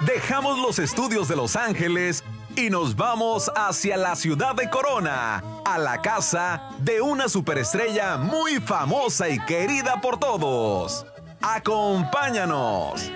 Dejamos los estudios de Los Ángeles y nos vamos hacia la ciudad de Corona, a la casa de una superestrella muy famosa y querida por todos. Acompáñanos.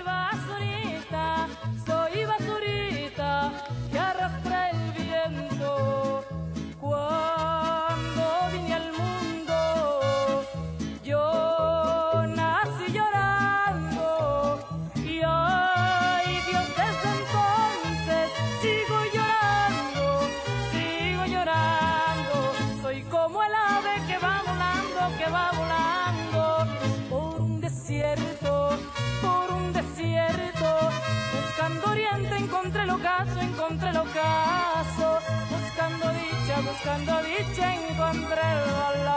Buscando dicha, encontré el.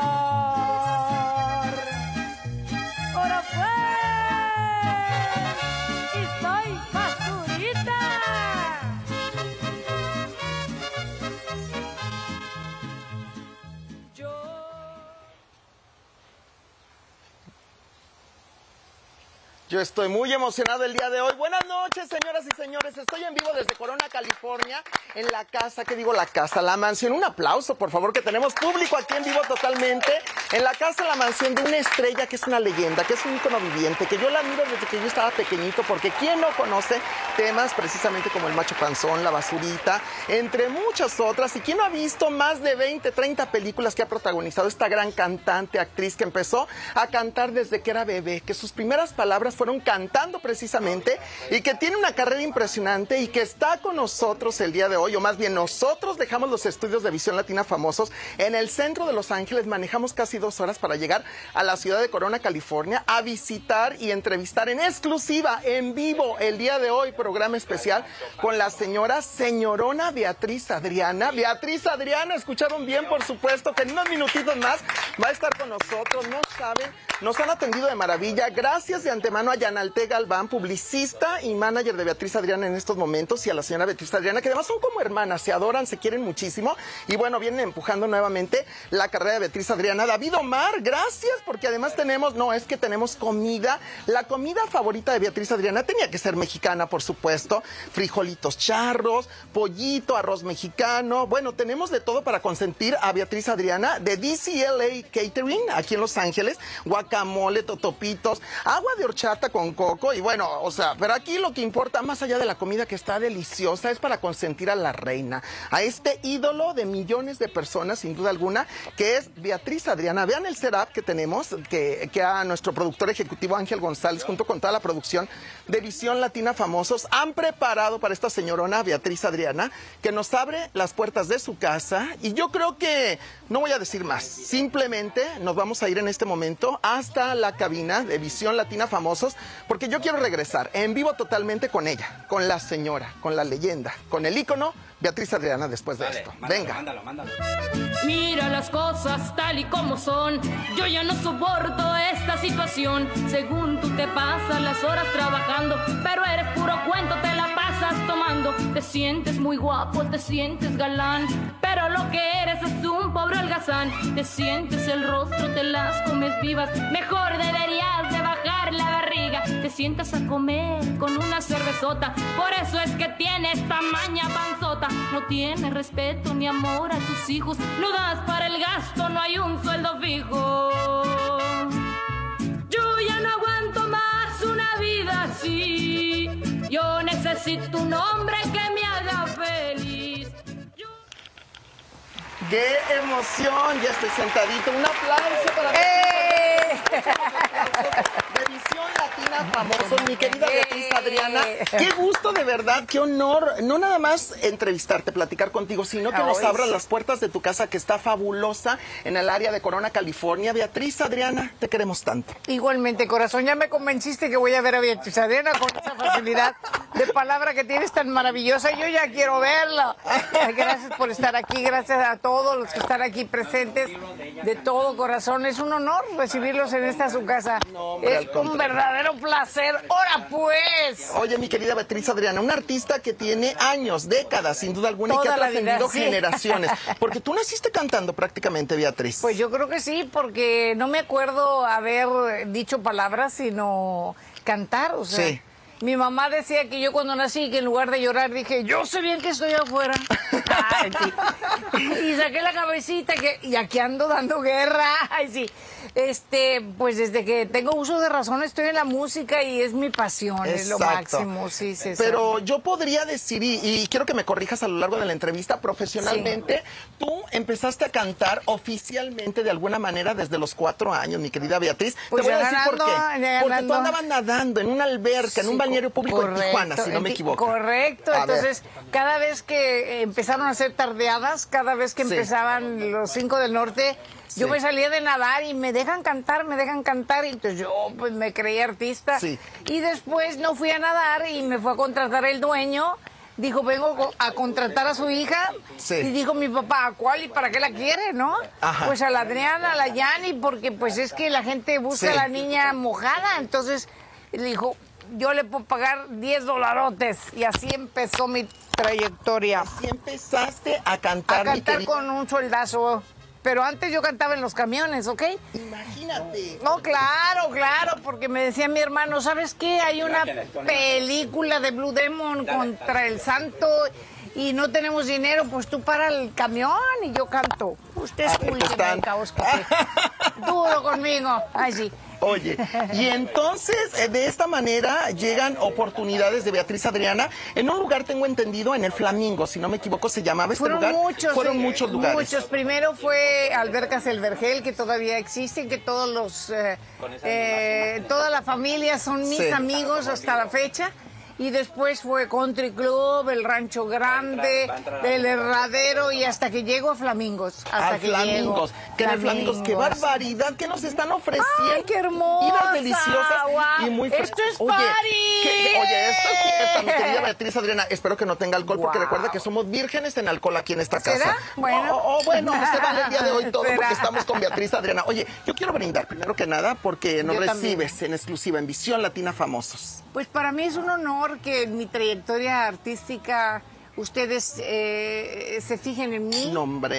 Yo estoy muy emocionado el día de hoy. Buenas noches, señoras y señores. Estoy en vivo desde Corona, California, en la casa, ¿qué digo la casa? La mansión. Un aplauso, por favor, que tenemos público aquí en vivo totalmente. En la casa, la mansión de una estrella que es una leyenda, que es un ícono viviente, que yo la miro desde que yo estaba pequeñito, porque ¿quién no conoce temas precisamente como el macho panzón, la basurita, entre muchas otras? ¿Y quién no ha visto más de 20, 30 películas que ha protagonizado esta gran cantante, actriz que empezó a cantar desde que era bebé, que sus primeras palabras fueron cantando precisamente y que tiene una carrera impresionante y que está con nosotros el día de hoy, o más bien nosotros dejamos los estudios de Visión Latina famosos en el centro de Los Ángeles, manejamos casi dos horas para llegar a la ciudad de Corona, California, a visitar y entrevistar en exclusiva, en vivo, el día de hoy, programa especial con la señora señorona Beatriz Adriana. Beatriz Adriana, escucharon bien, por supuesto, que en unos minutitos más va a estar con nosotros, no saben, nos han atendido de maravilla. Gracias de antemano a Yanalte Galván, publicista y manager de Beatriz Adriana en estos momentos, y a la señora Beatriz Adriana, que además son como hermanas, se adoran, se quieren muchísimo, y bueno, vienen empujando nuevamente la carrera de Beatriz Adriana. David Omar, gracias, porque además tenemos, no, es que tenemos comida. La comida favorita de Beatriz Adriana tenía que ser mexicana, por supuesto. Frijolitos charros, pollito, arroz mexicano. Bueno, tenemos de todo para consentir a Beatriz Adriana de DCLA Catering, aquí en Los Ángeles. Guacamole, totopitos, agua de horchata con coco. Y bueno, o sea, pero aquí lo que importa, más allá de la comida que está deliciosa, es para consentir a la reina, a este ídolo de millones de personas, sin duda alguna, que es Beatriz Adriana. Vean el setup que tenemos, que, que a nuestro productor ejecutivo Ángel González, junto con toda la producción de Visión Latina Famosos, han preparado para esta señorona Beatriz Adriana, que nos abre las puertas de su casa. Y yo creo que, no voy a decir más, simplemente nos vamos a ir en este momento hasta la cabina de Visión Latina Famosos, porque yo quiero regresar en vivo totalmente con ella, con la señora, con la leyenda, con el ícono Beatriz Adriana después de esto. Venga. Mira las cosas tal y como son. Yo ya no soporto esta situación. Según tú te pasas las horas trabajando, pero eres puro cuento, te la pasas tomando. Te sientes muy guapo, te sientes galán, pero lo que eres es un pobre holgazán. Te sientes el rostro, te las comes vivas. Mejor deberías de bajar la barriga. Te sientas a comer con una cervezota. Por eso es que tienes tamaña panzota. No tienes respeto ni amor a tus hijos. No das para el gasto, no hay un sueldo fijo. Yo ya no aguanto más una vida así. Yo necesito un hombre que me haga feliz. Yo- ¡Qué emoción! Ya estoy sentadito. Un aplauso para de Visión Latina Famosos, mi querida Beatriz Adriana. Qué gusto, de verdad, qué honor. No nada más entrevistarte, platicar contigo, sino que nos Ay, abras las puertas de tu casa que está fabulosa en el área de Corona, California. Beatriz Adriana, te queremos tanto. Igualmente, corazón, ya me convenciste que voy a ver a Beatriz Adriana con esa facilidad de palabra que tienes tan maravillosa. Yo ya quiero verla. Gracias por estar aquí, gracias a todos los que están aquí presentes. De todo corazón, es un honor recibirlos en esta su casa. hombre, es un verdadero placer. ¡Ahora pues! Oye, mi querida Beatriz Adriana, una artista que tiene años, décadas, sin duda alguna, y que ha trascendido sí. generaciones. Porque tú naciste cantando prácticamente, Beatriz. Pues yo creo que sí, porque no me acuerdo haber dicho palabras, sino cantar, o sea. Sí. Mi mamá decía que yo cuando nací, que en lugar de llorar, dije, yo sé bien que estoy afuera. Ay, sí. Y saqué la cabecita que, y aquí ando dando guerra. Ay, sí. Este, pues desde que tengo uso de razón estoy en la música y es mi pasión, es lo máximo, sí, César. Pero yo podría decir, y, y quiero que me corrijas a lo largo de la entrevista, profesionalmente, tú empezaste a cantar oficialmente de alguna manera desde los cuatro años, mi querida Beatriz. Pues Te voy a decir por ganando, qué. ya Porque tú andabas nadando en una alberca, en un Sí, bañero público en Tijuana, si no me equivoco. Correcto, A ver. entonces cada vez que eh, empezaron a hacer tardeadas, cada vez que Sí. empezaban los cinco del norte, yo Sí. me salía de nadar y me dejan cantar, me dejan cantar, y entonces yo pues me creí artista. Sí. Y después no fui a nadar y me fue a contratar el dueño. Dijo, vengo a contratar a su hija. Sí. Y dijo mi papá, ¿a cuál y para qué la quiere, no? Ajá. Pues a la Adriana, a la Yani, porque pues es que la gente busca Sí. a la niña mojada. Entonces le dijo, yo le puedo pagar 10 dolarotes. Y así empezó mi trayectoria. Y empezaste a A cantar, mi cantar con un soldazo. Pero antes yo cantaba en los camiones, ¿ok? Imagínate. No, claro, claro, porque me decía mi hermano, ¿sabes qué? Hay una película de Blue Demon contra el santo y no tenemos dinero, pues tú para el camión y yo canto. Usted Ah, escúcheme, están- caos café. Duro conmigo. Ay, sí. Oye, y entonces eh, de esta manera llegan oportunidades de Beatriz Adriana en un lugar, tengo entendido, en el Flamingo, si no me equivoco, se llamaba este Fueron lugar. muchos. Fueron eh, muchos lugares. Muchos. Primero fue Albercas El Vergel, que todavía existen, que todos los. eh, eh, toda la familia son mis Sí. amigos hasta la fecha. Y después fue Country Club, el Rancho Grande, el Herradero y hasta que llego a Flamingos. Hasta a que Flamingos. Que el Flamingos, qué barbaridad que nos están ofreciendo. ¡Ay, qué hermosa! Deliciosas Guau. y muy ¡Esto es Oye, que- oye, esto es fiesta, mi querida Beatriz Adriana. Espero que no tenga alcohol, porque recuerda que somos vírgenes en alcohol aquí en esta casa. ¿Será? Bueno. Oh, oh, bueno, se vale el día de hoy todo ¿Será? porque estamos con Beatriz Adriana. Oye, yo quiero brindar primero que nada porque nos Yo también. recibes en exclusiva en Visión Latina Famosos. Pues para mí es un honor que en mi trayectoria artística ustedes eh, se fijen en mí.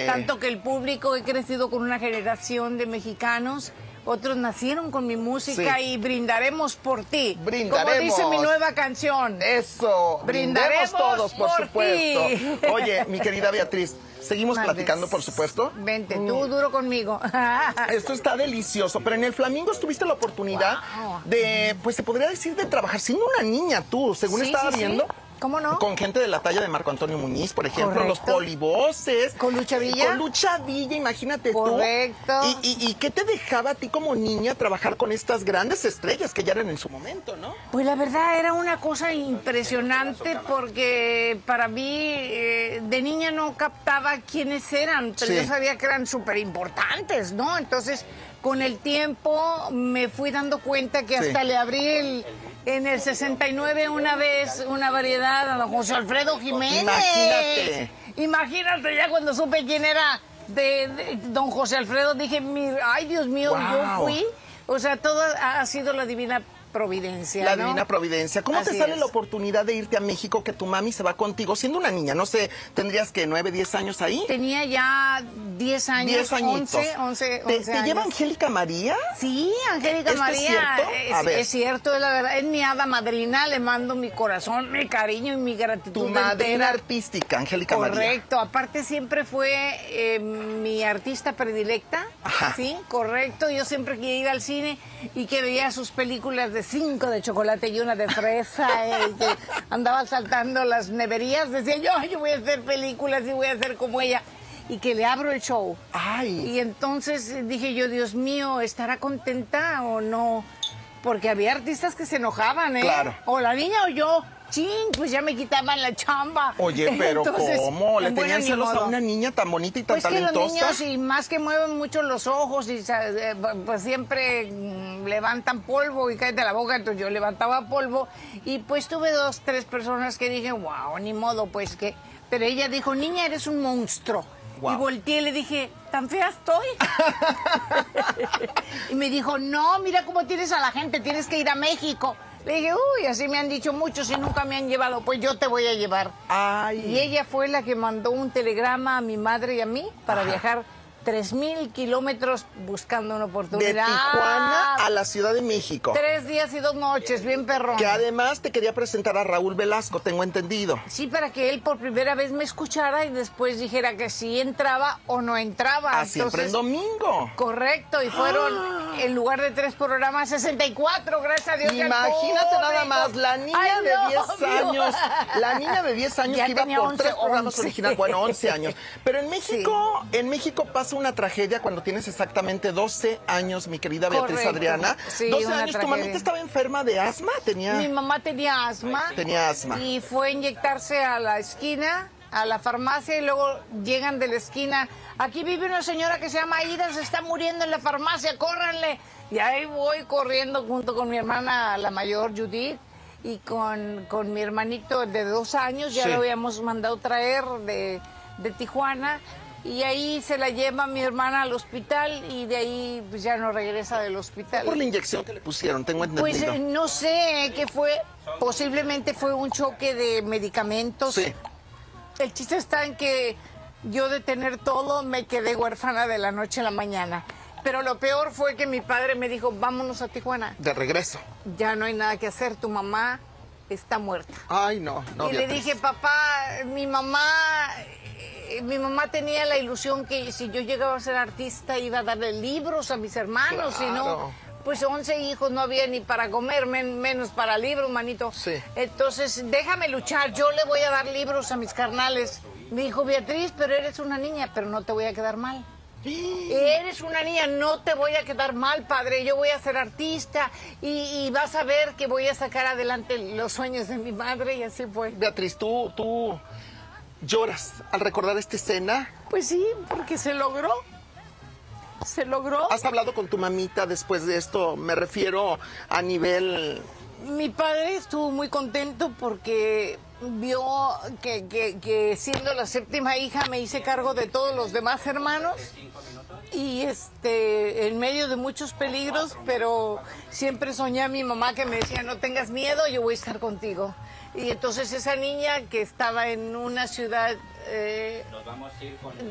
Tanto que el público, he crecido con una generación de mexicanos, otros nacieron con mi música Sí. y brindaremos por ti. Brindaremos. Como dice mi nueva canción. Eso, Brindaremos todos, por, por supuesto. ti. Oye, mi querida Beatriz, seguimos platicando, por supuesto. Vente, Mm. tú duro conmigo. Esto está delicioso, pero en el Flamingos tuviste la oportunidad Wow. de, pues se podría decir, de trabajar siendo una niña tú, según Sí, estaba sí. viendo. ¿Cómo no? Con gente de la talla de Marco Antonio Muñiz, por ejemplo, los Correcto. polivoces. ¿Con Lucha Villa? Con Lucha Villa, imagínate Correcto. tú. ¿Y, y, y qué te dejaba a ti como niña trabajar con estas grandes estrellas que ya eran en su momento, no? Pues la verdad era una cosa impresionante porque para mí eh, de niña no captaba quiénes eran, pero Sí. yo sabía que eran súper importantes, ¿no? Entonces con el tiempo me fui dando cuenta que Sí. hasta le abrí el- en el 69 una vez una variedad a don José Alfredo Jiménez. Imagínate. Imagínate ya cuando supe quién era de, de don José Alfredo, dije, mi- ay Dios mío, yo fui. O sea, todo ha sido la divina providencia. La ¿no? divina providencia. ¿Cómo te sale es. la oportunidad de irte a México que tu mami se va contigo siendo una niña? No sé, tendrías que nueve, diez años ahí. Tenía ya 10 años, Diez añitos. 11, 11, ¿Te, 11 te años. lleva Angélica María? Sí, Angélica ¿Esto es María. cierto? Es, A ver. es cierto, es la verdad. Es mi hada madrina. Le mando mi corazón, mi cariño y mi gratitud. Tu madrina artística, Angélica María. Correcto, aparte siempre fue eh, mi artista predilecta, Ajá. sí, correcto. Yo siempre quería ir al cine y que veía sus películas de cinco de chocolate y una de fresa, eh, que andaba saltando las neverías, decía yo, "Ay, yo voy a hacer películas y voy a hacer como ella, y que le abro el show. Ay. Y entonces dije yo, Dios mío, ¿estará contenta o no? Porque había artistas que se enojaban, ¿eh? Claro. O la niña o yo. Chin, pues ya me quitaban la chamba. Oye, pero Entonces, ¿cómo? ¿Le bueno, tenían celos a una niña tan bonita y tan Pues que los talentosa? niños, y más que mueven mucho los ojos, y eh, pues siempre mm, levantan polvo y cállate la boca, entonces yo levantaba polvo, y pues tuve dos, tres personas que dije, wow, ni modo, pues que... Pero ella dijo, niña, eres un monstruo. Y volteé y le dije, ¿tan fea estoy? y me dijo, no, mira cómo tienes a la gente, tienes que ir a México. Le dije, uy, así me han dicho muchos y nunca me han llevado, pues yo te voy a llevar. Ay. Y ella fue la que mandó un telegrama a mi madre y a mí para viajar 3.000 kilómetros buscando una De oportunidad. Tijuana a la Ciudad de México. Tres días y dos noches, bien perrón. Que además te quería presentar a Raúl Velasco, tengo entendido. Sí, para que él por primera vez me escuchara y después dijera que sí entraba o no entraba. Ah, siempre en domingo. Correcto, y fueron en lugar de tres programas, 64, gracias a Dios. Imagínate nada más, la niña Ay, de no, 10 Dios. años, la niña de 10 años Ya que iba por 11, tres programas 11. originales, bueno, 11 años. Pero en México, en México pasa una tragedia cuando tienes exactamente 12 años, mi querida Beatriz Correcto. Adriana. Sí, 12 una años, tu tragedia. mamita estaba enferma de asma, tenía Mi mamá tenía asma. Tenía asma. Y fue a inyectarse a la esquina, a la farmacia, y luego llegan de la esquina. Aquí vive una señora que se llama Aida, se está muriendo en la farmacia, córranle. Y ahí voy corriendo junto con mi hermana, la mayor Judith, y con, con mi hermanito de dos años, ya Sí. lo habíamos mandado traer de, de Tijuana. Y ahí se la lleva mi hermana al hospital y de ahí pues, ya no regresa del hospital. por la inyección que le pusieron, tengo Pues entendido. eh, no sé qué fue, posiblemente fue un choque de medicamentos. Sí. El chiste está en que yo de tener todo me quedé huérfana de la noche a la mañana. Pero lo peor fue que mi padre me dijo, vámonos a Tijuana. De regreso. Ya no hay nada que hacer, tu mamá está muerta. Ay, no, no. y le dije, papá, mi mamá, eh, mi mamá tenía la ilusión que si yo llegaba a ser artista iba a darle libros a mis hermanos, si no, pues 11 hijos no había ni para comer, men- menos para libros, manito. Sí. Entonces, déjame luchar, yo le voy a dar libros a mis carnales. Me dijo, Beatriz, pero eres una niña, pero no te voy a quedar mal. Eres una niña, no te voy a quedar mal, padre. Yo voy a ser artista y, y vas a ver que voy a sacar adelante los sueños de mi madre y así fue. Beatriz, tú, tú lloras al recordar esta escena. Pues sí, porque se logró. Se logró. ¿Has hablado con tu mamita después de esto? Me refiero a nivel... Mi padre estuvo muy contento porque vio que, que- que siendo la séptima hija me hice cargo de todos los demás hermanos y este en medio de muchos peligros, pero siempre soñé a mi mamá que me decía no tengas miedo, yo voy a estar contigo. Y entonces esa niña que estaba en una ciudad eh,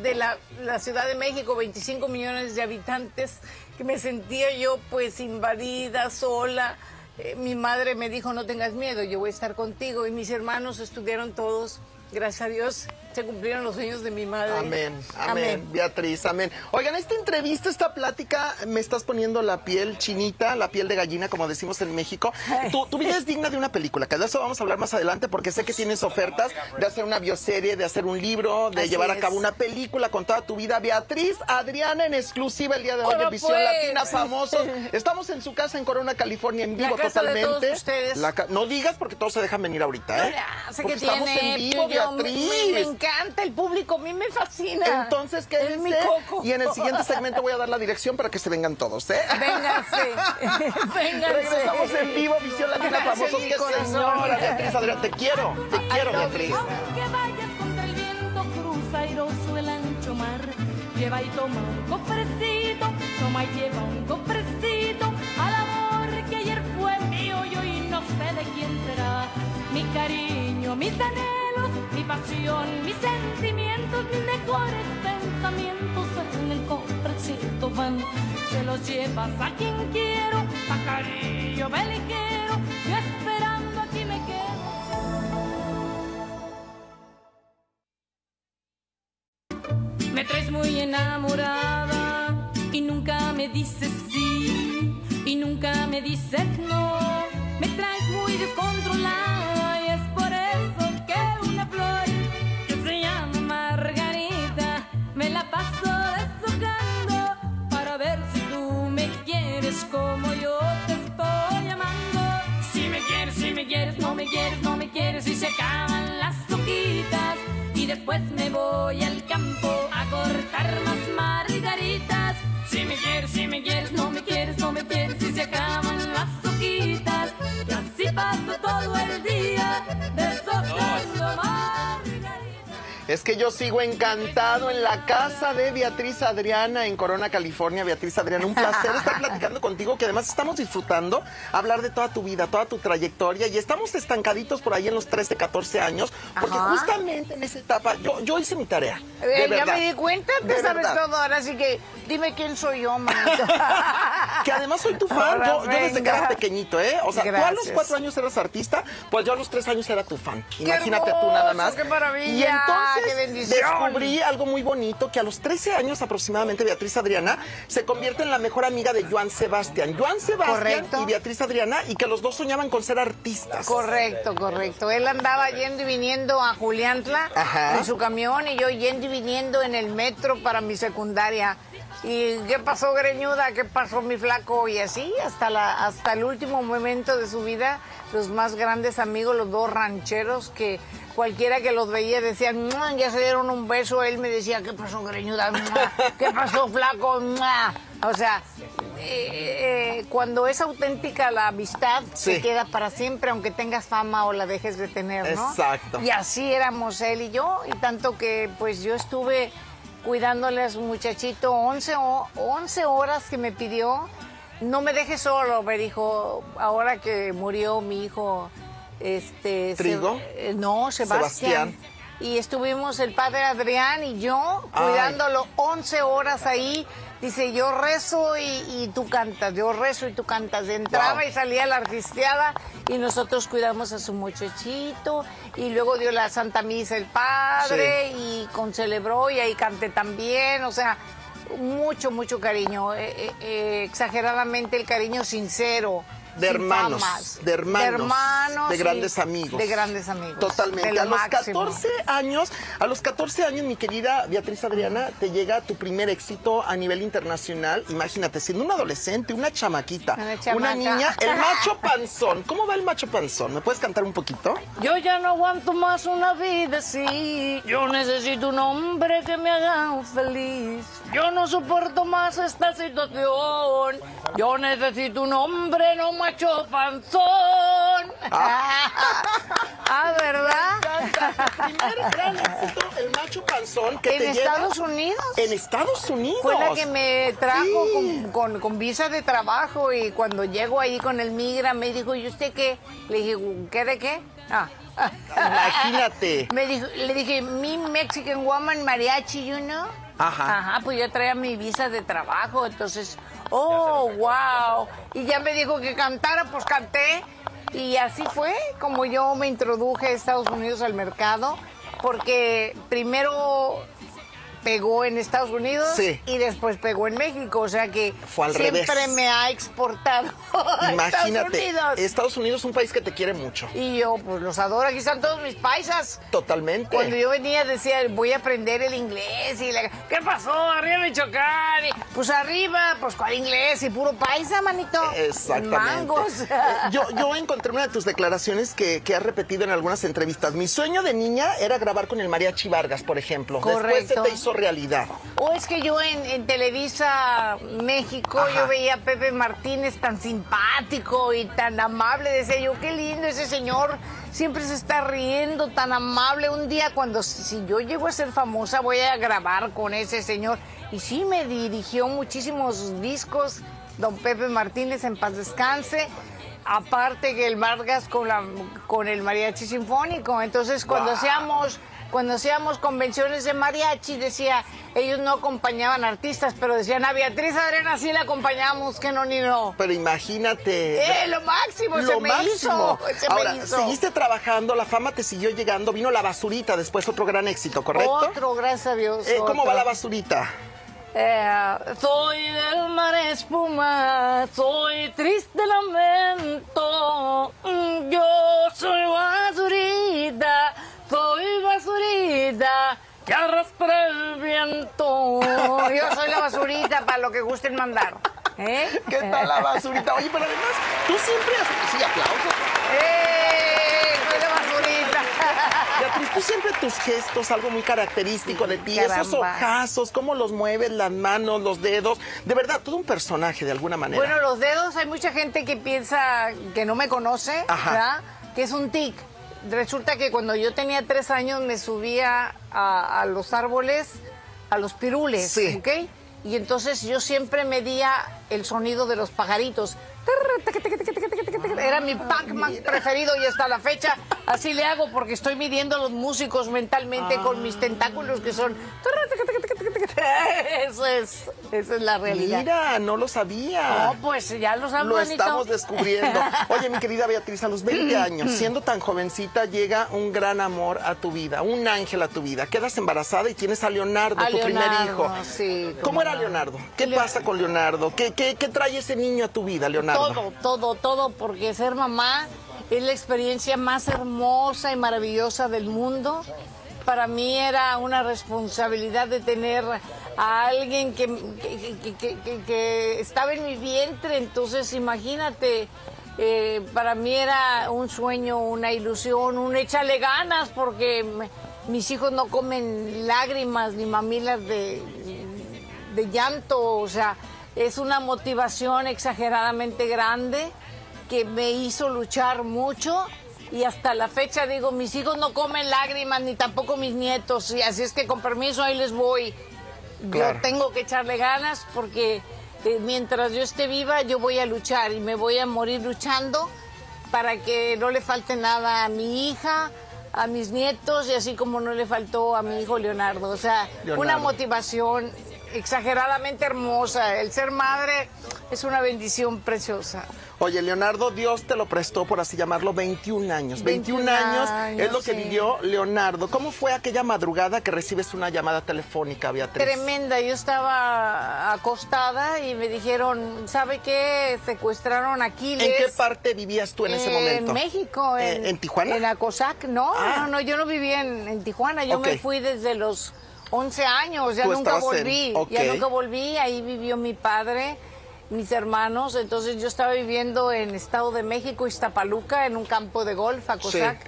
de la, la Ciudad de México, 25 millones de habitantes, que me sentía yo pues invadida, sola. Eh, mi madre me dijo, no tengas miedo, yo voy a estar contigo. Y mis hermanos estudiaron todos, gracias a Dios, se cumplieron los sueños de mi madre. Amén, amén, Beatriz, amén. Oigan, esta entrevista, esta plática, me estás poniendo la piel chinita, la piel de gallina, como decimos en México. Tu, tu vida es digna de una película, que de eso vamos a hablar más adelante, porque sé que tienes ofertas de hacer una bioserie, de hacer un libro, de Así llevar a es. cabo una película con toda tu vida. Beatriz, Adriana, en exclusiva el día de hoy en Visión pues. Latina Famosos. Estamos en su casa en Corona, California, en La vivo de totalmente. todos ustedes. La ca- no digas porque todos se dejan venir ahorita, ¿eh? Porque que estamos tiene, en vivo, Beatriz. Me, me encanta el público, a mí me fascina. Entonces, es mi quédense. coco. Y en el siguiente segmento voy a dar la dirección para que se vengan todos, ¿eh? Vénganse, vénganse. Regresamos en vivo, Visión Latina Famosos. ¡Qué señora, Beatriz Adrián! Te quiero, te quiero, love Beatriz. you. Aunque vayas contra el viento, cruza airoso el ancho mar. Lleva y toma un cofrecito, toma y lleva un cofrecito. Al amor que ayer fue mío y hoy no sé de quién será. Mi cariño, mis anhelos, mi pasión, mis sentimientos, mis mejores pensamientos en el cofrecito van. Se los llevas a quien quiero, pajarillo me ligero, yo esperando aquí me quedo. Me traes muy enamorada y nunca me dices sí y nunca me dices no. Me traes muy descontrolada después me voy al campo a cortar más margaritas. Si me quieres, si me quieres, no me quieres, no me quieres Es que yo sigo encantado en la casa de Beatriz Adriana en Corona, California. Beatriz Adriana, un placer estar platicando contigo, que además estamos disfrutando hablar de toda tu vida, toda tu trayectoria y estamos estancaditos por ahí en los 13, 14 años, porque Ajá. justamente en esa etapa yo, yo hice mi tarea. Eh, ya me di cuenta, De te sabes verdad. todo ahora, así que dime quién soy yo, manito. Que además soy tu fan, Ahora yo, yo desde que era pequeñito, ¿eh? O sea, tú a los cuatro años eras artista, pues yo a los tres años era tu fan. ¡Qué Imagínate tú nada más. qué maravilla! Y entonces ¡Qué bendición! descubrí algo muy bonito, que a los 13 años aproximadamente Beatriz Adriana se convierte en la mejor amiga de Joan Sebastián. Joan Sebastián Correcto. y Beatriz Adriana, y que los dos soñaban con ser artistas. Correcto, correcto. Él andaba yendo y viniendo a Juliantla Ajá. en su camión y yo yendo y viniendo en el metro para mi secundaria. ¿Y qué pasó, Greñuda? ¿Qué pasó, mi flaco? Y así, hasta, la, hasta el último momento de su vida, los más grandes amigos, los dos rancheros, que cualquiera que los veía decían, ya se dieron un beso. Él me decía, ¿qué pasó, Greñuda? ¿Qué pasó, flaco? Mua". O sea, eh, eh, cuando es auténtica la amistad, Sí. se queda para siempre, aunque tengas fama o la dejes de tener, ¿no? Exacto. Y así éramos él y yo, y tanto que pues yo estuve cuidándole a su muchachito 11, o- 11 horas que me pidió. No me dejes solo, me dijo, ahora que murió mi hijo, este... ¿Trigo? Se- eh, no, Sebastián. Sebastián. Y estuvimos el padre Adrián y yo Ay. cuidándolo 11 horas ahí. Dice, yo rezo y, y tú cantas, yo rezo y tú cantas. Entraba Wow. y salía la artisteada y nosotros cuidamos a su muchachito y luego dio la Santa Misa el padre y concelebró y ahí canté también. O sea, mucho, mucho cariño. eh, eh, eh, exageradamente el cariño sincero. De hermanos, famas. de hermanos, de hermanos de grandes amigos. De grandes amigos. Totalmente. A los máximo. 14 años, a los 14 años, mi querida Beatriz Adriana, te llega tu primer éxito a nivel internacional. Imagínate, siendo una adolescente, una chamaquita, Una una, niña, el macho panzón. ¿Cómo va el macho panzón? ¿Me puedes cantar un poquito? Yo ya no aguanto más una vida así. Yo necesito un hombre que me haga feliz. Yo no soporto más esta situación. Yo necesito un hombre, no macho panzón. Ah, ¿verdad? primer gran éxito, el macho panzón que ¿En te lleva- Estados Unidos? En Estados Unidos. Fue la que me trajo Sí. con, con- con visa de trabajo y cuando llego ahí con el migra me dijo, ¿y usted qué? Le dije, ¿qué de qué? Ah. Imagínate. Me dijo, le dije, mi Mexican woman mariachi, you know? Ajá. Ajá, pues yo traía mi visa de trabajo, entonces, oh, wow. Y ya me dijo que cantara, pues canté. Y así fue como yo me introduje a Estados Unidos al mercado, porque primero pegó en Estados Unidos Sí. y después pegó en México, o sea que Fue al siempre revés. me ha exportado a Estados Imagínate. Unidos. Estados Unidos es un país que te quiere mucho. Y yo, pues los adoro, aquí están todos mis paisas. Totalmente. Cuando yo venía decía, voy a aprender el inglés y la... ¿qué pasó? Arriba Michoacán. Y, pues arriba, pues cuál inglés y puro paisa, manito. Exactamente. Mangos. Eh, Yo, yo encontré una de tus declaraciones que, que has repetido en algunas entrevistas. Mi sueño de niña era grabar con el Mariachi Vargas, por ejemplo. Después se Correcto. te hizo realidad. O es que yo en, en Televisa México, Ajá. yo veía a Pepe Martínez tan simpático y tan amable. Decía yo, qué lindo ese señor. Siempre se está riendo, tan amable. Un día cuando, si yo llego a ser famosa, voy a grabar con ese señor. Y sí, me dirigió muchísimos discos, don Pepe Martínez, en paz descanse. Aparte que el Vargas con, la, con el mariachi sinfónico. Entonces, cuando Wow. hacíamos cuando hacíamos convenciones de mariachi, decía, ellos no acompañaban artistas, pero decían, a Beatriz Adriana sí la acompañamos, que no ni no. Pero imagínate. ¡Eh, lo máximo! se Lo me máximo. hizo, se Ahora, me hizo. seguiste trabajando, la fama te siguió llegando, vino la basurita después, otro gran éxito, ¿correcto? Otro, gracias a Dios. Eh, ¿Cómo va la basurita? Eh, Soy del mar espuma, soy triste lamento. Mm, Yo soy basurita, soy basurita que arrastra el viento. yo soy la basurita para lo que gusten mandar. ¿Eh? ¿Qué tal la basurita? Oye, pero además, tú siempre has... Sí, aplausos. ¡Eh! Soy la basurita. Beatriz, tú siempre tus gestos, algo muy característico de ti, esos ojazos, cómo los mueves, las manos, los dedos, de verdad, todo un personaje de alguna manera. Bueno, los dedos, hay mucha gente que piensa que no me conoce, Ajá. ¿verdad? Que es un tic. Resulta que cuando yo tenía tres años me subía a, a los árboles, a los pirules, Sí. ¿ok? Y entonces yo siempre medía el sonido de los pajaritos. Era mi Pac-Man preferido y hasta la fecha así le hago porque estoy midiendo a los músicos mentalmente con mis tentáculos que son... Eso es, esa es la realidad. Mira, no lo sabía. No, pues ya lo sabemos. Lo Anito. estamos descubriendo. Oye, mi querida Beatriz, a los 20 años, siendo tan jovencita, llega un gran amor a tu vida, un ángel a tu vida. Quedas embarazada y tienes a Leonardo, A tu primer hijo. sí, ¿Cómo era. Leonardo? ¿Qué pasa con Leonardo? ¿Qué, qué, qué trae ese niño a tu vida, Leonardo? Todo, todo, todo, porque ser mamá es la experiencia más hermosa y maravillosa del mundo. Para mí era una responsabilidad de tener a alguien que, estaba en mi vientre, entonces imagínate, eh, para mí era un sueño, una ilusión, un échale ganas, porque me- mis hijos no comen lágrimas ni mamilas de llanto, o sea, es una motivación exageradamente grande que me hizo luchar mucho y hasta la fecha digo, mis hijos no comen lágrimas ni tampoco mis nietos, y así es que con permiso ahí les voy. Claro. Yo tengo que echarle ganas porque eh, mientras yo esté viva yo voy a luchar y me voy a morir luchando para que no le falte nada a mi hija, a mis nietos y así como no le faltó a mi hijo Leonardo. O sea, Leonardo. una motivación exageradamente hermosa. El ser madre es una bendición preciosa. Oye, Leonardo, Dios te lo prestó, por así llamarlo, 21 años. 21, 21 años, años, es lo que sí. vivió Leonardo. ¿Cómo fue aquella madrugada que recibes una llamada telefónica, Beatriz? Tremenda, yo estaba acostada y me dijeron, ¿sabe qué? Secuestraron a Aquiles. ¿En qué parte vivías tú en ese momento? En México. Eh, En, ¿En Tijuana? En Acosac. No, Ah. no, no, yo no vivía en, en Tijuana. Yo me fui desde los 11 años, ya Tú nunca en- volví. Ya nunca volví, ahí vivió mi padre, mis hermanos. Entonces yo estaba viviendo en Estado de México, Iztapaluca, en un campo de golf, Acosac.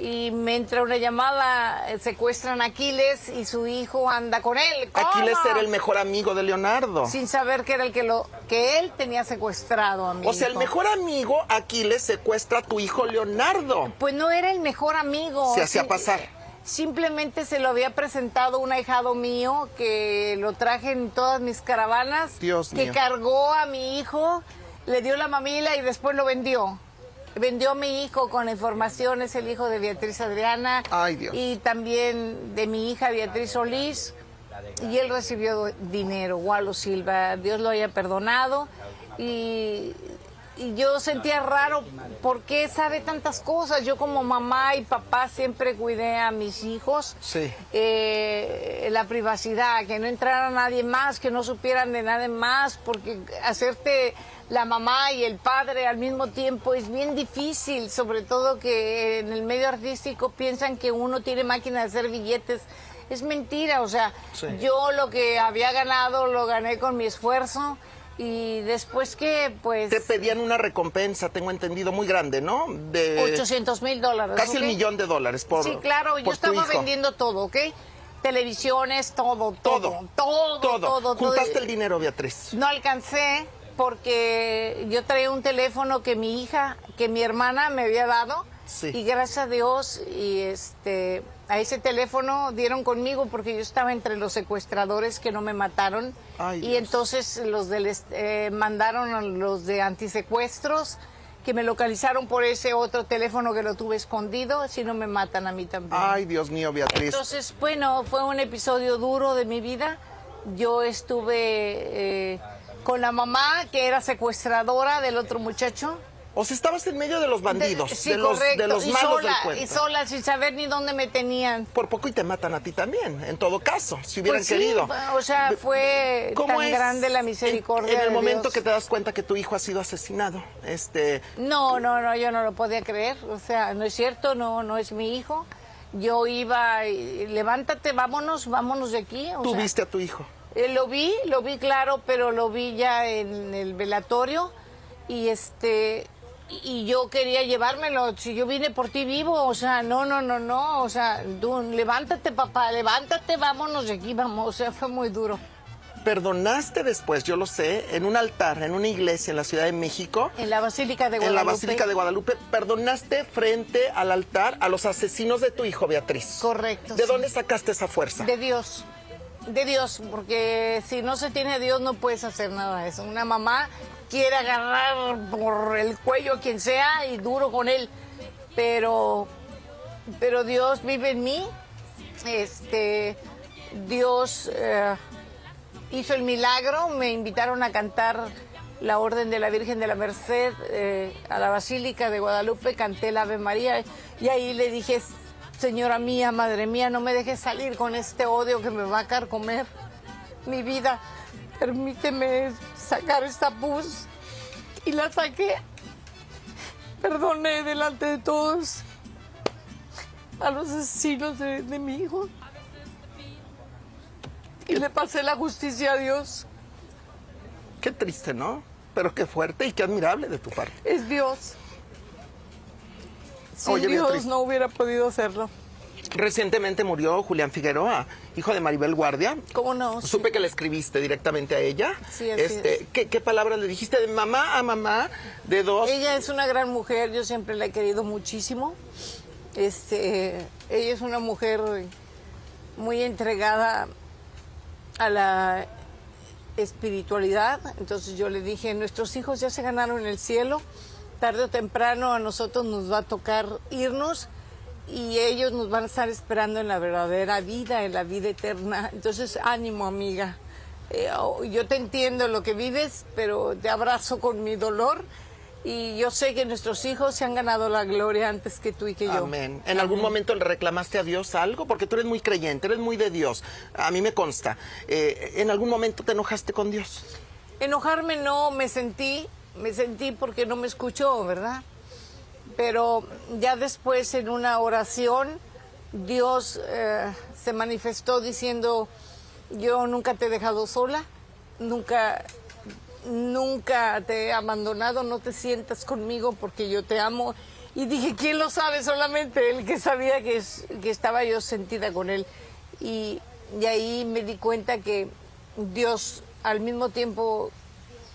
Y me entra una llamada, eh, secuestran a Aquiles y su hijo anda con él. ¿Cómo? Aquiles era el mejor amigo de Leonardo. Sin saber que era el que lo que él tenía secuestrado a mi O sea, el mejor amigo Aquiles secuestra a tu hijo Leonardo. Pues no era el mejor amigo. Se hacía pasar. Simplemente se lo había presentado un ahijado mío que lo traje en todas mis caravanas. Dios que mío. cargó a mi hijo, le dio la mamila y después lo vendió. Vendió a mi hijo con información, es el hijo de Beatriz Adriana. Ay, Dios. Y también de mi hija Beatriz Solís. Y él recibió dinero, Walo Silva, Dios lo haya perdonado. Y, y yo sentía raro, ¿por qué sabe tantas cosas? Yo como mamá y papá siempre cuidé a mis hijos. Sí. Eh, la privacidad, que no entrara nadie más, que no supieran de nadie más, porque hacerte la mamá y el padre al mismo tiempo es bien difícil, sobre todo que en el medio artístico piensan que uno tiene máquina de hacer billetes. Es mentira, o sea, Sí. yo lo que había ganado lo gané con mi esfuerzo y después que, pues, Te pedían una recompensa, tengo entendido, muy grande, ¿no? De 800 mil dólares. casi el ¿ok? millón de dólares por Sí, claro, yo por tu estaba hijo. vendiendo todo, ¿ok? Televisiones, todo, todo, todo, todo, todo. Juntaste el dinero, Beatriz. No alcancé porque yo traía un teléfono que mi hija, que mi hermana me había dado. Sí. Y gracias a Dios, y este, a ese teléfono dieron conmigo porque yo estaba entre los secuestradores que no me mataron. Ay, y Dios. entonces los del, eh, mandaron a los de antisecuestros que me localizaron por ese otro teléfono que lo tuve escondido, si no me matan a mí también. Ay, Dios mío, Beatriz. Entonces, bueno, fue un episodio duro de mi vida. Yo estuve eh, con la mamá, que era secuestradora del otro muchacho. O sea, estabas en medio de los bandidos, De- sí, de, los, correcto. de los y malos sola, del cuento. Y sola, sin saber ni dónde me tenían. Por poco y te matan a ti también, en todo caso, si hubieran Pues sí, querido. o sea, fue ¿Cómo tan es grande la en- misericordia En, el de momento Dios? que te das cuenta que tu hijo ha sido asesinado, este, No, no, no, yo no lo podía creer. O sea, no es cierto, no, no es mi hijo. Yo iba, y, levántate, vámonos, vámonos de aquí. o tú sea, viste a tu hijo. Eh, lo vi, lo vi claro, pero lo vi ya en el velatorio y este y yo quería llevármelo, si yo vine por ti vivo, o sea, no, no, no, no, o sea, tú, levántate papá, levántate, vámonos de aquí, vamos, o sea, fue muy duro. perdonaste después, yo lo sé, en un altar, en una iglesia en la Ciudad de México. En la Basílica de Guadalupe. En la Basílica de Guadalupe, perdonaste frente al altar a los asesinos de tu hijo, Beatriz. Correcto. ¿De sí. dónde sacaste esa fuerza? De Dios. De Dios, porque si no se tiene a Dios no puedes hacer nada de eso. Una mamá quiere agarrar por el cuello a quien sea y duro con él, pero, pero Dios vive en mí. Este, Dios eh, hizo el milagro, me invitaron a cantar la Orden de la Virgen de la Merced eh, a la Basílica de Guadalupe, canté la Ave María y ahí le dije, Señora mía, Madre mía, no me dejes salir con este odio que me va a carcomer mi vida. Permíteme sacar esta pus. Y la saqué. Perdoné delante de todos a los asesinos de, de mi hijo. Y le pasé la justicia a Dios. Qué triste, ¿no? Pero qué fuerte y qué admirable de tu parte. Es Dios. Sin Oye, Dios Beatriz. no hubiera podido hacerlo. Recientemente murió Julián Figueroa, hijo de Maribel Guardia. ¿Cómo no? Supe que le escribiste directamente a ella. Sí, así este, es. ¿qué, qué palabras le dijiste? De mamá a mamá, de dos. Ella es una gran mujer, yo siempre la he querido muchísimo. Este, ella es una mujer muy entregada a la espiritualidad. Entonces yo le dije, nuestros hijos ya se ganaron el cielo, tarde o temprano a nosotros nos va a tocar irnos y ellos nos van a estar esperando en la verdadera vida, en la vida eterna. Entonces, ánimo, amiga. Eh, oh, yo te entiendo lo que vives, pero te abrazo con mi dolor. Y yo sé que nuestros hijos se han ganado la gloria antes que tú y que yo. Amén. ¿En algún momento le reclamaste a Dios algo? Porque tú eres muy creyente, eres muy de Dios. A mí me consta. Eh, ¿En algún momento te enojaste con Dios? Enojarme no, me sentí, me sentí porque no me escuchó, ¿verdad? Pero ya después en una oración Dios eh, se manifestó diciendo, yo nunca te he dejado sola, nunca, nunca te he abandonado, no te sientas conmigo porque yo te amo. Y dije, ¿quién lo sabe? Solamente él que sabía que, que estaba yo sentida con él. Y, y ahí me di cuenta que Dios al mismo tiempo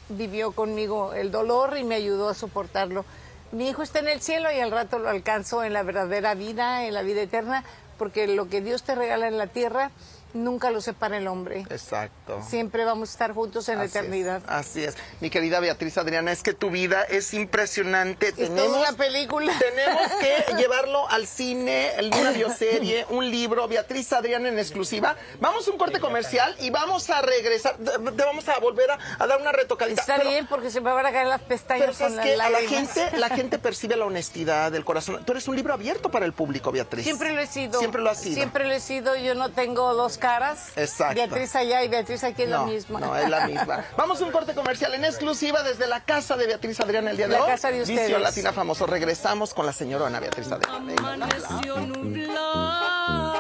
vivió conmigo el dolor y me ayudó a soportarlo. Mi hijo está en el cielo y al rato lo alcanzo en la verdadera vida, en la vida eterna, porque lo que Dios te regala en la tierra nunca lo separa el hombre. Exacto. Siempre vamos a estar juntos en la es, eternidad. así es. Mi querida Beatriz Adriana, es que tu vida es impresionante. Es toda una película. Tenemos que llevarlo al cine, una bioserie, un libro. Beatriz Adriana en exclusiva. Vamos a un corte comercial y vamos a regresar. Te vamos a volver a, a dar una retocadita. Está Pero- bien porque se me van a caer las Pero pestañas sabes con que las a la lágrimas. gente, la gente percibe la honestidad del corazón. Tú eres un libro abierto para el público, Beatriz. Siempre lo he sido. Siempre lo has sido. Siempre lo he sido. Yo no tengo dos caras. Exacto. Beatriz allá y Beatriz aquí es no, la misma. No, es la misma. Vamos a un corte comercial en exclusiva desde la casa de Beatriz Adriana el día de La hoy. casa de ustedes. Latina Famoso. Regresamos con la señorona Beatriz Adriana. Amaneció nublado.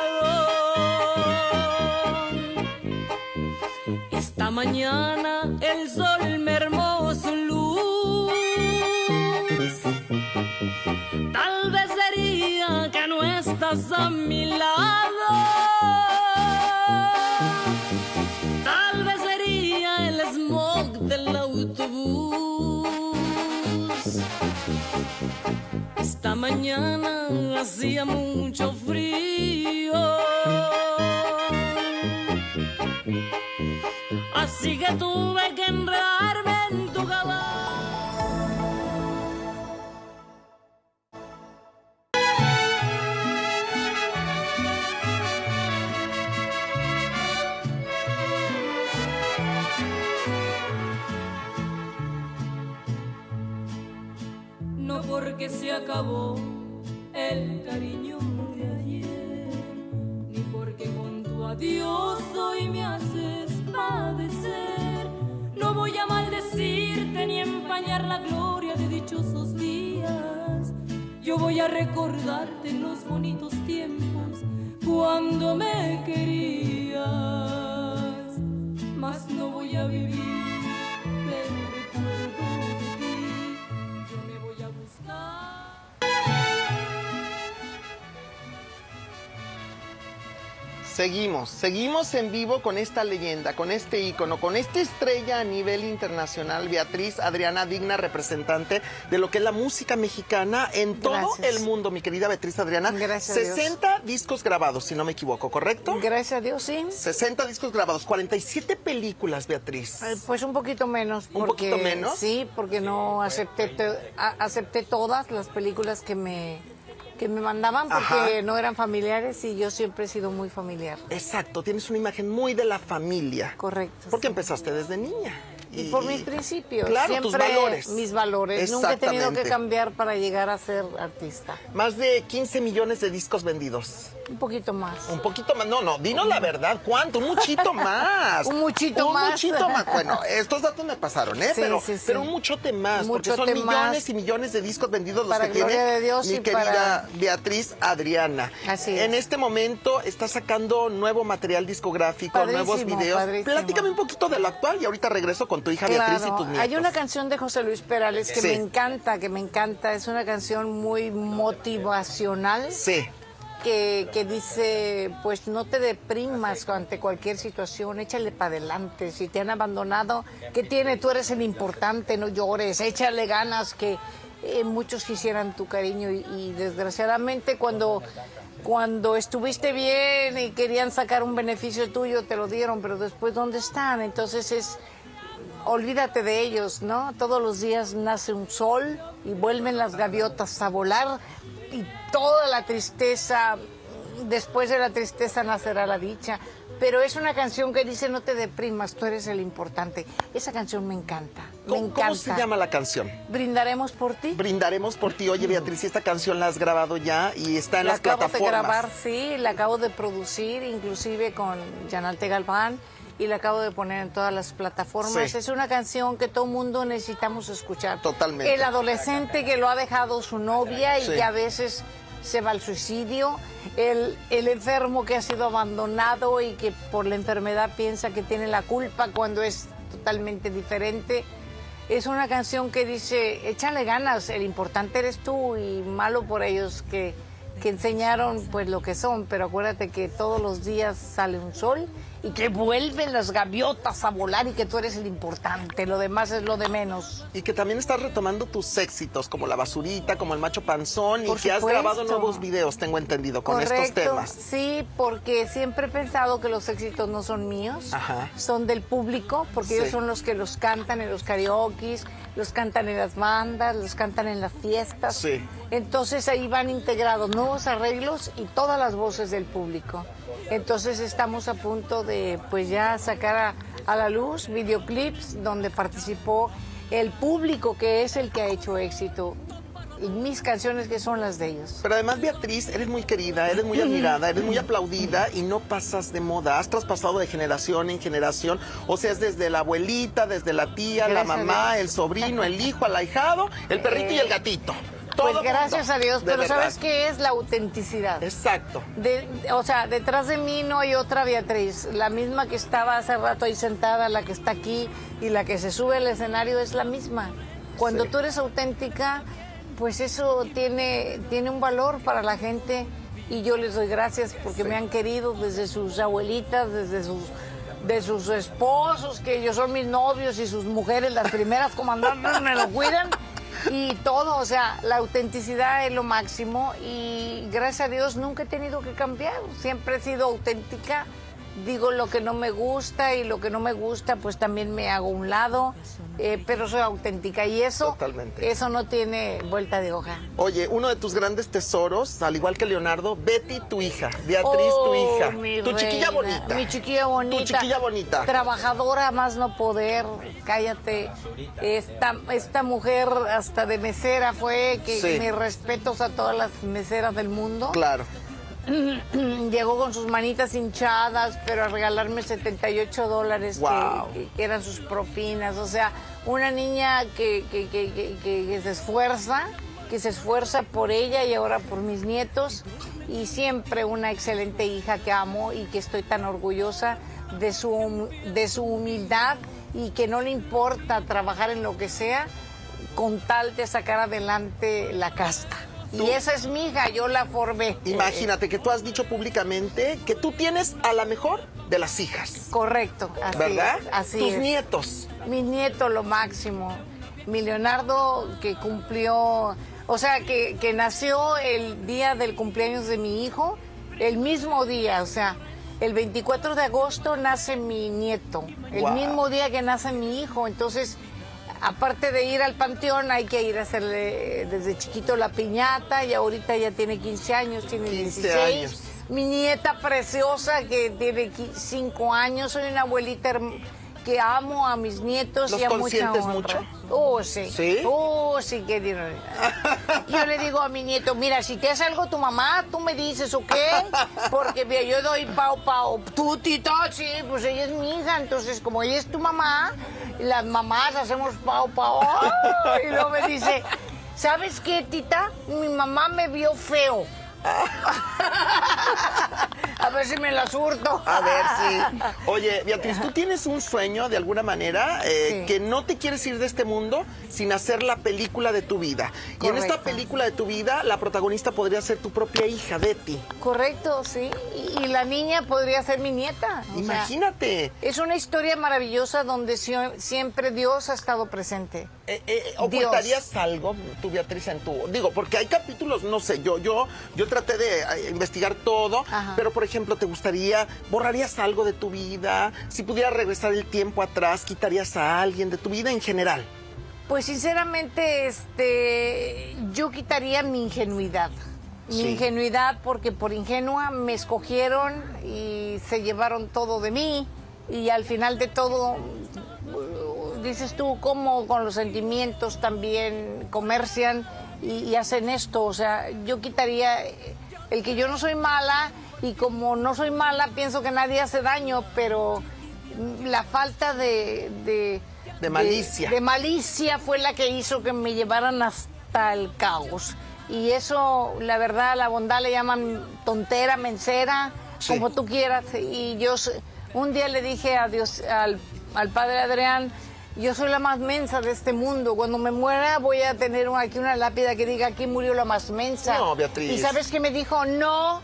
Esta mañana el sol me hermoso luz. Tal vez sería que no estás a mi lado. Hacía mucho frío. Así que tuve que enredarme en tu. No porque se acabó adiós hoy me haces padecer. No voy a maldecirte ni empañar la gloria de dichosos días. Yo voy a recordarte los bonitos tiempos cuando me querías. Mas no voy a vivir Seguimos, seguimos en vivo con esta leyenda, con este ícono, con esta estrella a nivel internacional, Beatriz Adriana, digna representante de lo que es la música mexicana en todo Gracias. el mundo, mi querida Beatriz Adriana. Gracias a Dios. 60 discos grabados, si no me equivoco, ¿correcto? Gracias a Dios, sí. 60 discos grabados, 47 películas, Beatriz. Eh, Pues un poquito menos. ¿Un porque- poquito menos? Sí, porque no acepté, to- acepté todas las películas que me, que me mandaban porque Ajá. no eran familiares y yo siempre he sido muy familiar. Exacto, tienes una imagen muy de la familia. Correcto. Porque empezaste desde niña. Y por mis principios. Claro, siempre tus valores. Mis valores. Nunca he tenido que cambiar para llegar a ser artista. Más de 15 millones de discos vendidos. Un poquito más. Un poquito más. No, no, dinos la verdad. ¿Cuánto? Un muchito más. Un muchito Un más. muchito más. Bueno, estos datos me pasaron, ¿eh? Sí, pero, sí, sí. pero un muchote más. porque son millones más. y millones de discos vendidos los Para que tiene gloria de Dios mi y querida para- Beatriz Adriana. Así En es. este momento está sacando nuevo material discográfico, Padrísimo, nuevos videos. padrísimo. Platícame un poquito de lo actual y ahorita regreso con tu hija Beatriz y tus nietos. Hay una canción de José Luis Perales que me encanta, que me encanta. Es una canción muy motivacional. Sí. Que, dice, pues no te deprimas ante cualquier situación, échale para adelante, si te han abandonado, ¿qué tiene? Tú eres el importante, no llores, échale ganas, que eh, muchos quisieran tu cariño y, y desgraciadamente cuando, cuando estuviste bien y querían sacar un beneficio tuyo, te lo dieron, pero después ¿dónde están? Entonces es olvídate de ellos, ¿no? Todos los días nace un sol y vuelven las gaviotas a volar y toda la tristeza, después de la tristeza nacerá la dicha. Pero es una canción que dice no te deprimas, tú eres el importante. Esa canción me encanta, me ¿Cómo, encanta. cómo se llama la canción? Brindaremos por ti. Brindaremos por ti. Oye, Beatriz, esta canción la has grabado ya y está en La las acabo plataformas. de grabar, sí, la acabo de producir, inclusive con Janalte Galván, y la acabo de poner en todas las plataformas. Sí. Es una canción que todo mundo necesitamos escuchar. Totalmente. El adolescente que lo ha dejado su novia y Sí. que a veces se va al suicidio, el, el enfermo que ha sido abandonado y que por la enfermedad piensa que tiene la culpa cuando es totalmente diferente. Es una canción que dice, échale ganas, el importante eres tú y malo por ellos que, que enseñaron pues lo que son, pero acuérdate que todos los días sale un sol y que vuelven las gaviotas a volar y que tú eres el importante, lo demás es lo de menos. Y que también estás retomando tus éxitos, como La Basurita, como El Macho Panzón, Por y que has grabado nuevos videos, tengo entendido, con estos temas. Sí, porque siempre he pensado que los éxitos no son míos, Ajá. son del público, porque Sí. ellos son los que los cantan en los karaoke, los cantan en las bandas, los cantan en las fiestas. Sí. Entonces ahí van integrados nuevos arreglos y todas las voces del público. Entonces estamos a punto de pues ya sacar a, a la luz videoclips donde participó el público que es el que ha hecho éxito y mis canciones que son las de ellos. Pero además, Beatriz, eres muy querida, eres muy admirada, eres muy aplaudida y no pasas de moda. Has traspasado de generación en generación. O sea, es desde la abuelita, desde la tía, la Gracias mamá, el sobrino, el hijo, el ahijado, el perrito y el gatito. Todo Pues gracias mundo, a Dios, pero verdad. ¿sabes qué es la autenticidad? Exacto. De- o sea, detrás de mí no hay otra Beatriz. La misma que estaba hace rato ahí sentada, la que está aquí y la que se sube al escenario es la misma. Cuando Sí. tú eres auténtica, pues eso tiene, tiene un valor para la gente y yo les doy gracias porque me han querido desde sus abuelitas, desde sus de sus esposos, que ellos son mis novios y sus mujeres, las primeras comandantes, me lo cuidan y todo, o sea, la autenticidad es lo máximo y gracias a Dios nunca he tenido que cambiar, siempre he sido auténtica, digo lo que no me gusta y lo que no me gusta pues también me hago un lado, eh, pero soy auténtica y eso, Totalmente. eso no tiene vuelta de hoja. Oye, uno de tus grandes tesoros, al igual que Leonardo, Betty, tu hija, Beatriz, tu Oh, hija, mi tu chiquilla bonita. Mi chiquilla bonita. Tu chiquilla bonita. Trabajadora más no poder, cállate. Esta, esta mujer hasta de mesera fue, que Sí. mis respetos a todas las meseras del mundo. Claro. Llegó con sus manitas hinchadas, pero a regalarme 78 dólares que- que, que eran sus propinas. O sea, una niña que, se esfuerza, que se esfuerza por ella y ahora por mis nietos. Y siempre una excelente hija que amo y que estoy tan orgullosa de su, de su humildad y que no le importa trabajar en lo que sea con tal de sacar adelante la casta. Y esa es mi hija, yo la formé. Imagínate que tú has dicho públicamente que tú tienes a la mejor de las hijas. Correcto, así ¿Verdad? es, así Tus es. nietos. Mi nieto, lo máximo. Mi Leonardo, que cumplió, o sea, que, que nació el día del cumpleaños de mi hijo, el mismo día, o sea, el 24 de agosto nace mi nieto, el mismo día que nace mi hijo. Entonces, aparte de ir al panteón, hay que ir a hacerle desde chiquito la piñata y ahorita ya tiene 15 años, tiene 15 16. años. Mi nieta preciosa que tiene 5 años, soy una abuelita que amo a mis nietos ¿Los y a mucha consientes honra. mucho? Oh, sí. ¿Sí? Oh, sí, que Dios. Yo le digo a mi nieto, mira, si te hace algo tu mamá, tú me dices, ¿ok? Porque mira, yo doy pao pao. Tú, tita, sí, pues ella es mi hija, entonces como ella es tu mamá, las mamás hacemos pao pao. Y luego me dice, ¿sabes qué, tita? Mi mamá me vio feo. A ver si me la surto. A ver, sí. Oye, Beatriz, ¿tú tienes un sueño de alguna manera eh, Sí. que no te quieres ir de este mundo sin hacer la película de tu vida? Y en esta Correcto. película de tu vida, la protagonista podría ser tu propia hija, Betty. Correcto, sí. Y, y la niña podría ser mi nieta. o sea, Imagínate. es una historia maravillosa donde sie- siempre Dios ha estado presente. Eh, eh, ¿Ocultarías algo, tu Beatriz, en tu...? Digo, porque hay capítulos, no sé, yo yo yo traté de investigar todo, Ajá. pero, por ejemplo, ¿te gustaría, borrarías algo de tu vida? Si pudieras regresar el tiempo atrás, ¿quitarías a alguien de tu vida en general? Pues sinceramente, este, yo quitaría mi ingenuidad. Mi Sí. ingenuidad porque por ingenua me escogieron y se llevaron todo de mí y al final de todo, dices tú, cómo con los sentimientos también comercian y, y hacen esto. O sea, yo quitaría eh, el que yo no soy mala y como no soy mala pienso que nadie hace daño, pero la falta de... de De malicia. de malicia fue la que hizo que me llevaran hasta el caos. Y eso, la verdad, la bondad le llaman tontera, mensera, Sí. como tú quieras. Y yo un día le dije a Dios, al, al padre Adrián, yo soy la más mensa de este mundo. Cuando me muera voy a tener aquí una lápida que diga aquí murió la más mensa. No, Beatriz. Y sabes qué me dijo, no,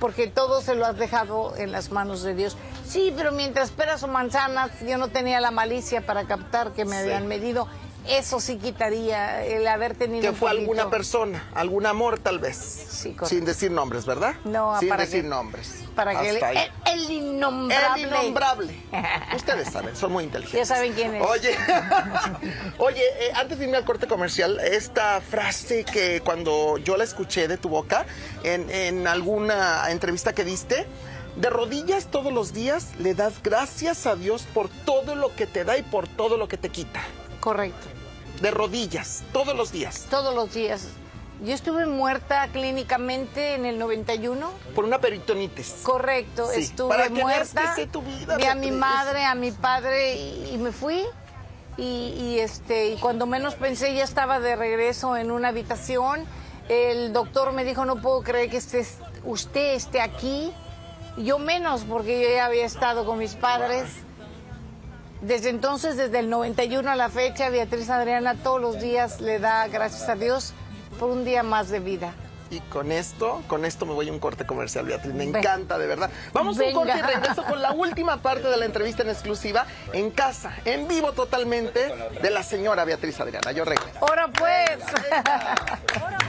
porque todo se lo has dejado en las manos de Dios. Sí, pero mientras peras o manzanas, yo no tenía la malicia para captar que me Sí. habían medido. Eso sí quitaría el haber tenido. Que fue poquito. alguna persona, algún amor tal vez. Sí, correcto. Sin decir nombres, ¿verdad? No, Sin para decir que- nombres. Para que el, el- el innombrable. El innombrable. Ustedes saben, son muy inteligentes. Ya saben quién es. Oye, oye, eh, antes de irme al corte comercial, esta frase que cuando yo la escuché de tu boca en, en alguna entrevista que diste, de rodillas todos los días le das gracias a Dios por todo lo que te da y por todo lo que te quita. Correcto. De rodillas, todos los días. Todos los días. Yo estuve muerta clínicamente en el 91. Por una peritonitis. Correcto, Sí, estuve para que veas muerta. que tu vida, vi a mi madre, a mi padre y, y me fui. Y, y, este, y cuando menos pensé ya estaba de regreso en una habitación. El doctor me dijo, no puedo creer que estés- usted esté aquí. Yo menos, porque yo ya había estado con mis padres. Desde entonces, desde el 91 a la fecha, Beatriz Adriana todos los días le da gracias a Dios por un día más de vida. Y con esto, con esto me voy a un corte comercial, Beatriz. Me encanta, de verdad. Vamos a un Venga. corte y regreso con la última parte de la entrevista en exclusiva, en casa, en vivo totalmente, de la señora Beatriz Adriana. Yo regreso. Ahora pues. Soy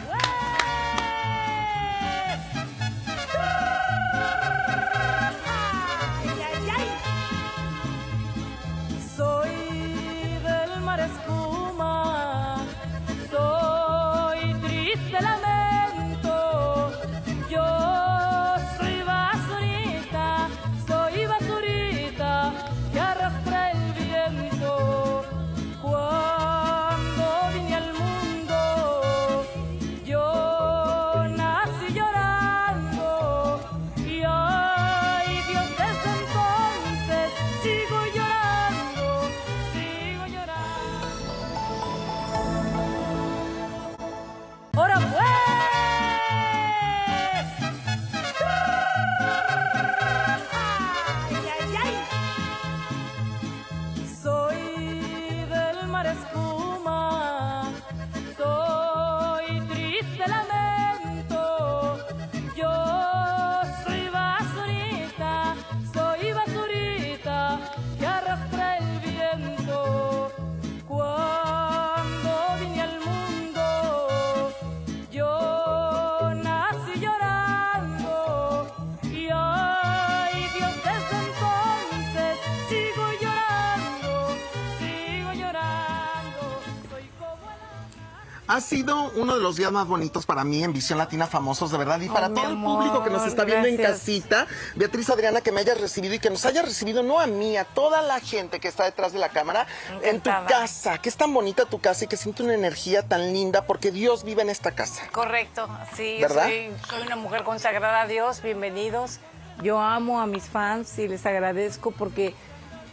Ha sido uno de los días más bonitos para mí en Visión Latina Famosos, de verdad, y para mi todo el público que nos está viendo en casita. Beatriz Adriana, que me hayas recibido y que nos haya recibido, no a mí, a toda la gente que está detrás de la cámara, en tu casa, que es tan bonita tu casa y que siente una energía tan linda porque Dios vive en esta casa. Correcto, sí, ¿Verdad? soy, soy una mujer consagrada a Dios, bienvenidos. Yo amo a mis fans y les agradezco porque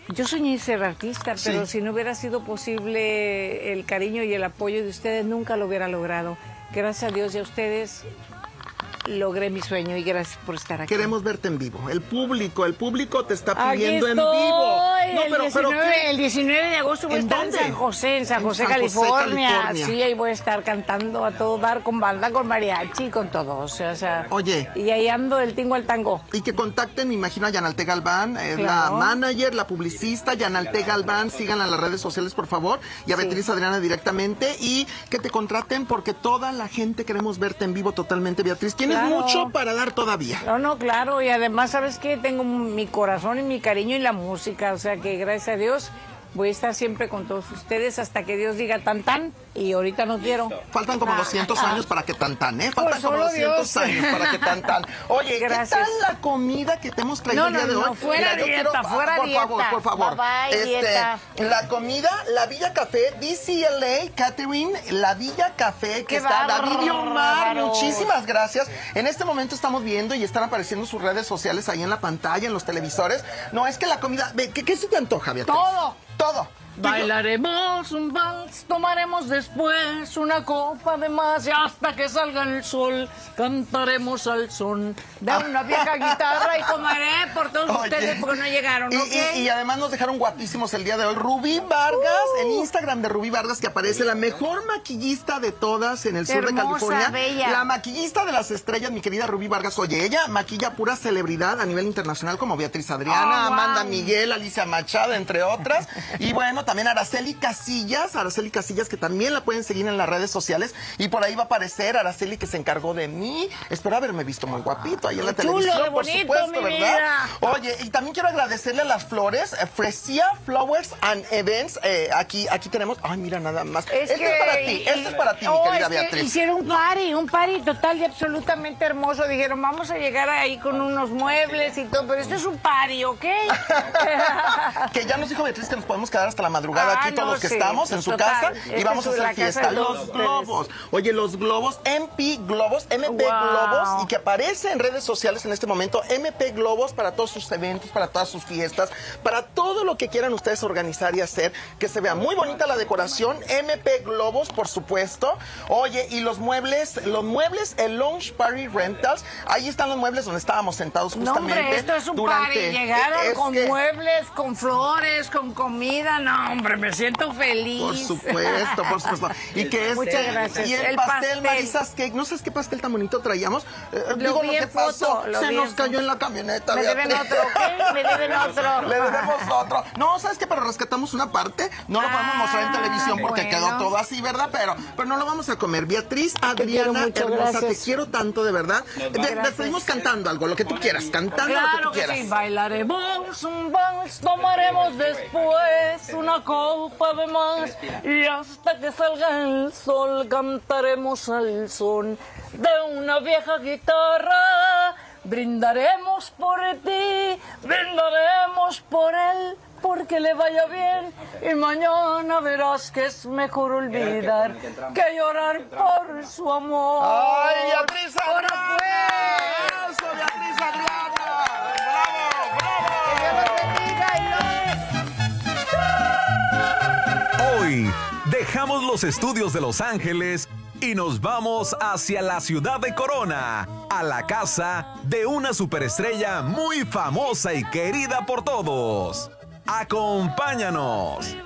yo soñé ser artista, Sí. pero si no hubiera sido posible el cariño y el apoyo de ustedes, nunca lo hubiera logrado. Gracias a Dios y a ustedes logré mi sueño y gracias por estar aquí. Queremos verte en vivo. El público, el público te está pidiendo en vivo. No, el, pero, pero 19, ¿qué? el 19 de agosto voy a ¿En estar dónde? en San José, en San En José, San José, California. Sí, ahí voy a estar cantando a todo dar con banda, con mariachi, con todo. O sea, o sea, Oye. Y ahí ando del tingo al tango. Y que contacten, me imagino, a Yanalte Galván, es la manager, la publicista, Yanalte Galván, síganla en las redes sociales, por favor, y a Sí. Beatriz Adriana directamente, y que te contraten porque toda la gente queremos verte en vivo totalmente, Beatriz. Tienes Claro. mucho para dar todavía. No, no, claro. Y además, ¿sabes qué? Tengo mi corazón y mi cariño y la música. O sea que gracias a Dios voy a estar siempre con todos ustedes hasta que Dios diga tan tan. Y ahorita no quiero. Faltan como Ah, 200 ah. años para que tan tan, ¿eh? Faltan como solo 200 Dios. años para que tan tan. Oye, Gracias. ¿qué tal la comida que te hemos traído No, el día no, de hoy? no, fuera dieta, fuera por dieta. favor, por favor. Bye, dieta. La comida, la Villa Café, DCLA, Catherine, la Villa Café, que Qué está David y Omar, muchísimas gracias. En este momento estamos viendo y están apareciendo sus redes sociales ahí en la pantalla, en los televisores. No, es que la comida, ¿qué, qué se te antoja, Beatriz? Todo. Todo. Bailaremos un vals, tomaremos después una copa de más y hasta que salga el sol cantaremos al son de una vieja guitarra y comeré por todos Oye. ustedes porque no llegaron, Y, ¿ok? y- y además nos dejaron guapísimos el día de hoy. Rubí Vargas, Uh. el Instagram de Rubí Vargas que aparece, la mejor maquillista de todas en el sur de California. bella. La maquillista de las estrellas, mi querida Rubí Vargas. Oye, ella maquilla pura celebridad a nivel internacional como Beatriz Adriana, Oh, wow. Amanda Miguel, Alicia Machado, entre otras. y bueno, también Araceli Casillas, Araceli Casillas que también la pueden seguir en las redes sociales. Y por ahí va a aparecer Araceli que se encargó de mí. Espero haberme visto muy guapito ahí en la chulo, televisión, por supuesto, ¿verdad? Oye, y también quiero agradecerle a las flores, eh, Fresia Flowers and Events. eh, aquí, aquí tenemos. Ay, mira, nada más. este es para ti, este es para ti, mi Oh, querida es que Beatriz. Hicieron un party, un party total y absolutamente hermoso. Dijeron, vamos a llegar ahí con unos muebles y todo, pero esto es un party, ¿ok? que ya nos dijo Beatriz que nos podemos quedar hasta la madrugada Ah, aquí todos no, los que sí, estamos en su total. casa y vamos a hacer fiesta. todos Los globos. Oye, los globos, MP Globos, MP Wow. Globos y que aparece en redes sociales en este momento, MP Globos para todos sus eventos, para todas sus fiestas, para todo lo que quieran ustedes organizar y hacer, que se vea muy bonita la decoración, MP Globos, por supuesto. Oye, y los muebles, los muebles, el Lounge Party Rentals, ahí están los muebles donde estábamos sentados No, justamente. hombre, esto es un durante- party. Llegaron con que- muebles, con flores, con comida. No, hombre, me siento feliz. Por supuesto, por supuesto. Y que es Muchas gracias. Y el, El pastel, pastel. Marisas Cake, no sabes qué pastel tan bonito traíamos. Eh, Lo digo vi lo que en foto, pasó, lo se vi nos en cayó foto. en la camioneta. Me deben otro. Me deben otro. Le debemos otro. No, ¿sabes qué? Pero rescatamos una parte. No lo podemos mostrar en Ah, televisión porque bueno. quedó todo así, ¿verdad? Pero, pero no lo vamos a comer. Beatriz Adriana, mucho, hermosa, gracias. te quiero tanto, de verdad. Despedimos cantando algo, lo que tú quieras. Cantando lo que Claro tú que quieras. sí, bailaremos un vals, tomaremos después una copa de más y hasta que salga el sol cantaremos al son de una vieja guitarra. Brindaremos por ti, brindaremos por él, porque le vaya bien y mañana verás que es mejor olvidar que llorar por su amor. ¡Ay, Beatriz Ahora Adriana! ¡Eso, Beatriz Adriana! Dejamos los estudios de Los Ángeles y nos vamos hacia la ciudad de Corona, a la casa de una superestrella muy famosa y querida por todos. Acompáñanos.